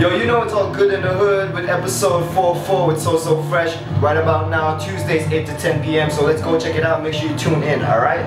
Yo, you know it's all good in the hood with episode 4-4 with So So Fresh right about now, Tuesdays 8 to 10 p.m. So let's go check it out. Make sure you tune in, alright?